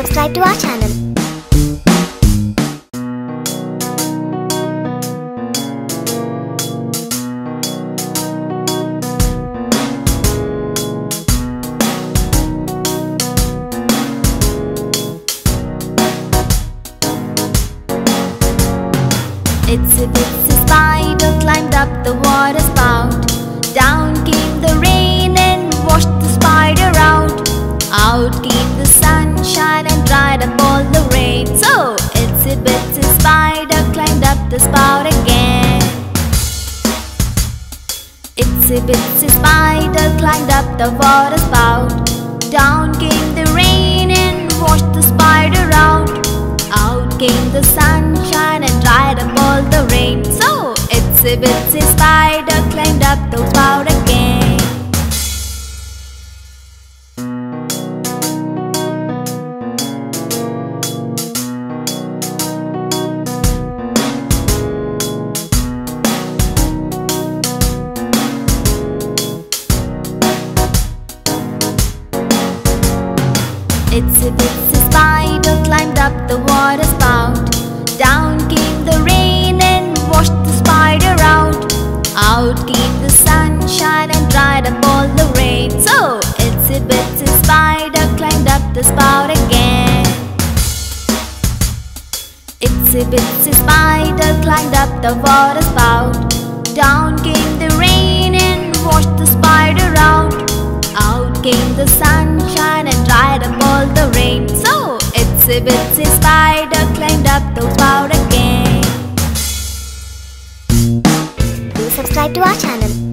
subscribe to our channel. Itsy bitsy spider climbed up the water spout. Down came the rain and washed the spider out. Out came Itsy bitsy spider climbed up the water spout. Down came the rain and washed the spider out. Out came the sunshine and dried up all the rain. So itsy bitsy Itsy bitsy spider climbed up the water spout. Down came the rain and washed the spider out. Out came the sunshine and dried up all the rain. So itsy bitsy spider climbed up the spout again. Itsy bitsy spider climbed up the water spout. Down came the rain and washed the spider out. Out came the sunshine itsy bitsy spider climbed up the spout again. Do subscribe to our channel.